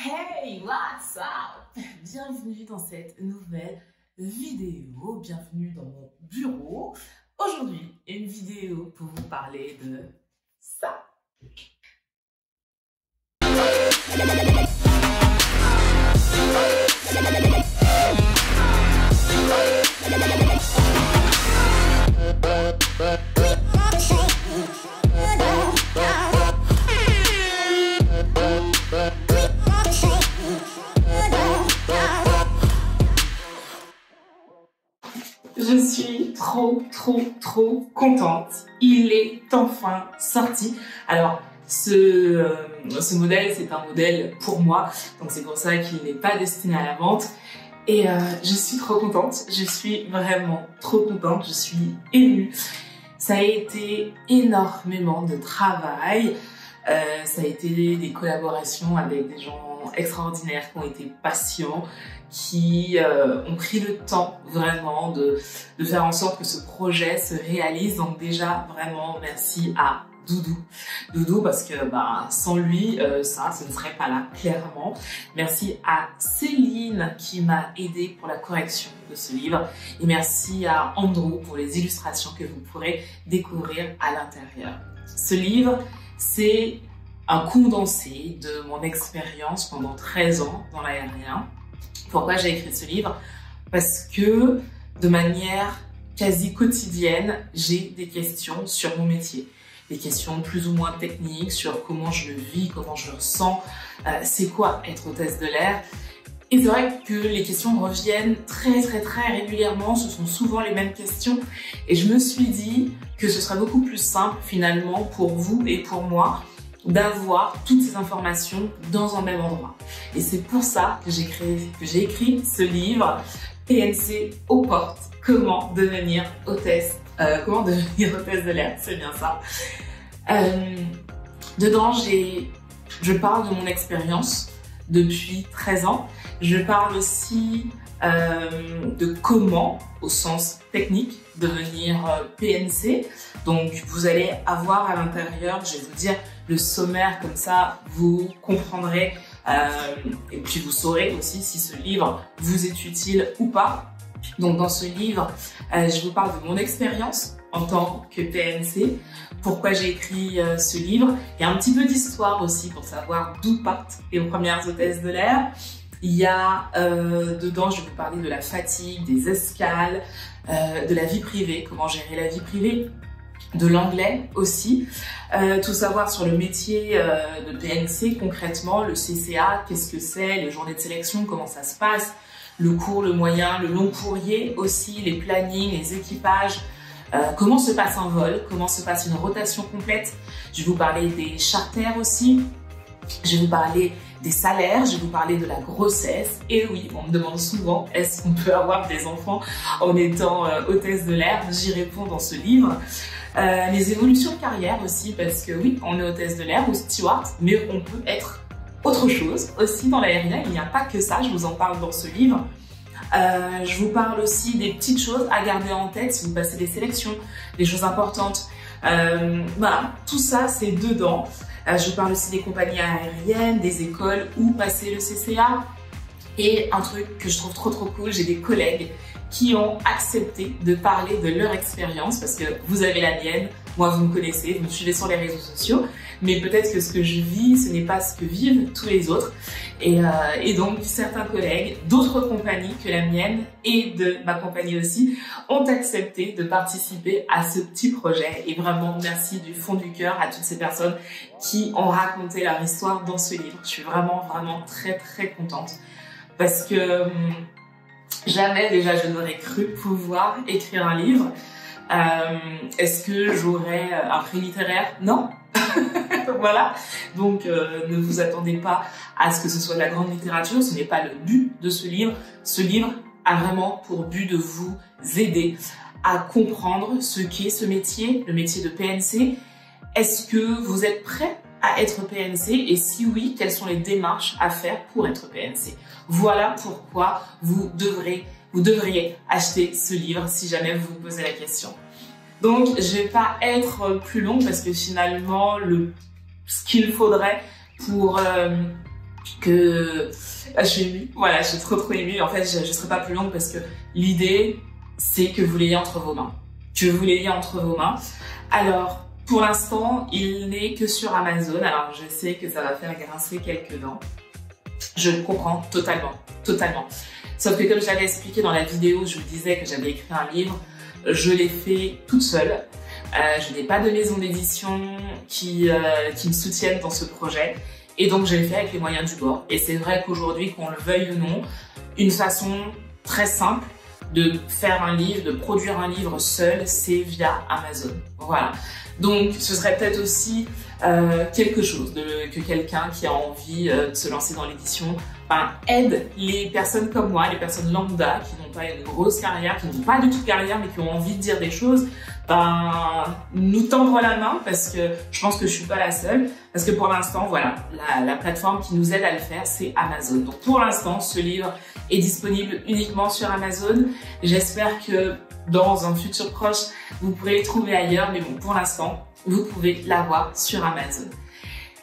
Hey, what's up? Bienvenue dans cette nouvelle vidéo, bienvenue dans mon bureau. Aujourd'hui, une vidéo pour vous parler de ça. Je suis trop, trop, trop contente. Il est enfin sorti. Alors, ce, euh, ce modèle, c'est un modèle pour moi. Donc, c'est pour ça qu'il n'est pas destiné à la vente. Et euh, je suis trop contente. Je suis vraiment trop contente. Je suis émue. Ça a été énormément de travail. Euh, ça a été des collaborations avec des gens extraordinaires qui ont été patients, qui euh, ont pris le temps vraiment de, faire en sorte que ce projet se réalise. Donc déjà, vraiment, merci à Doudou. Doudou parce que bah, sans lui, euh, ça, ce ne serait pas là, clairement. Merci à Céline qui m'a aidé pour la correction de ce livre. Et merci à Andrew pour les illustrations que vous pourrez découvrir à l'intérieur. Ce livre, c'est un condensé de mon expérience pendant 13 ans dans l'aérien. Pourquoi j'ai écrit ce livre? Parce que de manière quasi quotidienne, j'ai des questions sur mon métier. Des questions plus ou moins techniques sur comment je le vis, comment je le sens, euh, c'est quoi être hôtesse de l'air? Et c'est vrai que les questions reviennent très très très régulièrement, ce sont souvent les mêmes questions. Et je me suis dit que ce serait beaucoup plus simple finalement pour vous et pour moi d'avoir toutes ces informations dans un même endroit. Et c'est pour ça que j'ai créé, que j'ai écrit ce livre, PNC aux portes, comment devenir hôtesse, euh, comment devenir hôtesse de l'air, c'est bien ça. Euh, dedans, j'ai, je parle de mon expérience depuis 13 ans. Je parle aussi euh, de comment, au sens technique, devenir euh, PNC. Donc, vous allez avoir à l'intérieur, je vais vous dire le sommaire, comme ça, vous comprendrez euh, et puis vous saurez aussi si ce livre vous est utile ou pas. Donc, dans ce livre, je vous parle de mon expérience en tant que PNC, pourquoi j'ai écrit ce livre. Il y a un petit peu d'histoire aussi pour savoir d'où partent les premières hôtesses de l'air. Il y a euh, dedans, je vais vous parler de la fatigue, des escales, euh, de la vie privée, comment gérer la vie privée, de l'anglais aussi, euh, tout savoir sur le métier de PNC concrètement, le CCA, qu'est-ce que c'est, les journées de sélection, comment ça se passe, le court, le moyen, le long courrier aussi, les plannings, les équipages, comment se passe un vol, comment se passe une rotation complète. Je vais vous parler des charters aussi, je vais vous parler des salaires, je vais vous parler de la grossesse. Et oui, on me demande souvent, est-ce qu'on peut avoir des enfants en étant euh, hôtesse de l'air J'y réponds dans ce livre. Euh, les évolutions de carrière aussi, parce que oui, on est hôtesse de l'air ou steward, mais on peut être autre chose aussi dans l'aérien. Il n'y a pas que ça, je vous en parle dans ce livre. Euh, je vous parle aussi des petites choses à garder en tête si vous passez des sélections, des choses importantes. Voilà, tout ça c'est dedans. Euh, je parle aussi des compagnies aériennes, des écoles où passer le CCA. Et un truc que je trouve trop trop cool, j'ai des collègues qui ont accepté de parler de leur expérience parce que vous avez la mienne, moi vous me connaissez, vous me suivez sur les réseaux sociaux, mais peut-être que ce que je vis, ce n'est pas ce que vivent tous les autres. Et, euh, et donc certains collègues d'autres compagnies que la mienne et de ma compagnie aussi ont accepté de participer à ce petit projet. Et vraiment merci du fond du cœur à toutes ces personnes qui ont raconté leur histoire dans ce livre. Je suis vraiment vraiment très très contente parce que hum, jamais déjà je n'aurais cru pouvoir écrire un livre. Euh, Est-ce que j'aurais un prix littéraire? Non. voilà. Donc euh, ne vous attendez pas à ce que ce soit de la grande littérature. Ce n'est pas le but de ce livre. Ce livre a vraiment pour but de vous aider à comprendre ce qu'est ce métier, le métier de PNC. Est-ce que vous êtes prêt à être PNC et si oui, quelles sont les démarches à faire pour être PNC Voilà pourquoi vous devrez vous devriez acheter ce livre si jamais vous vous posez la question. Donc, je vais pas être plus long parce que finalement, le, ce qu'il faudrait pour, euh, que je suis émue. Voilà, je suis trop trop émue. En fait, je, je serai pas plus longue parce que l'idée, c'est que vous l'ayez entre vos mains. Que vous l'ayez entre vos mains. Alors, pour l'instant, il n'est que sur Amazon. Alors, je sais que ça va faire grincer quelques dents. Je le comprends totalement, totalement. Sauf que comme je l'avais expliqué dans la vidéo, je vous disais que j'avais écrit un livre, je l'ai fait toute seule. Euh, je n'ai pas de maison d'édition qui, euh, qui me soutienne dans ce projet. Et donc, je l'ai fait avec les moyens du bord. Et c'est vrai qu'aujourd'hui, qu'on le veuille ou non, une façon très simple de faire un livre, de produire un livre seul, c'est via Amazon. Voilà. Donc, ce serait peut-être aussi euh, quelque chose de, que quelqu'un qui a envie euh, de se lancer dans l'édition ben, aide les personnes comme moi, les personnes lambda qui n'ont pas une grosse carrière, qui n'ont pas du tout carrière, mais qui ont envie de dire des choses, ben, nous tendre la main parce que je pense que je suis pas la seule. Parce que pour l'instant, voilà, la, la, plateforme qui nous aide à le faire, c'est Amazon. Donc pour l'instant, ce livre est disponible uniquement sur Amazon. J'espère que dans un futur proche, vous pourrez le trouver ailleurs, mais bon, pour l'instant, vous pouvez l'avoir sur Amazon.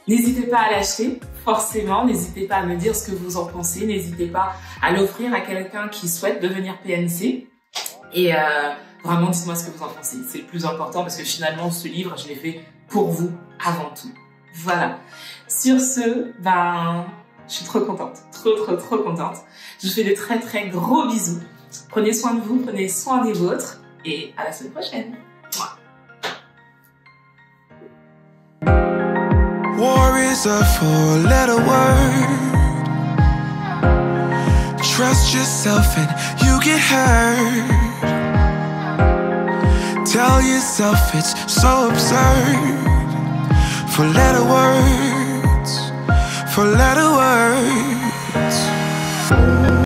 N'hésitez pas à l'acheter, forcément, n'hésitez pas à me dire ce que vous en pensez, n'hésitez pas à l'offrir à quelqu'un qui souhaite devenir PNC. Et euh, vraiment, dites-moi ce que vous en pensez. C'est le plus important parce que finalement, ce livre, je l'ai fait pour vous avant tout. Voilà. Sur ce, ben, je suis trop contente, trop, trop, trop contente. Je vous fais de très, très gros bisous. Prenez soin de vous, prenez soin des vôtres et à la semaine prochaine. War is a four-letter word. Trust yourself and you get hurt. Tell yourself it's so absurd. Four-letter words, four-letter words.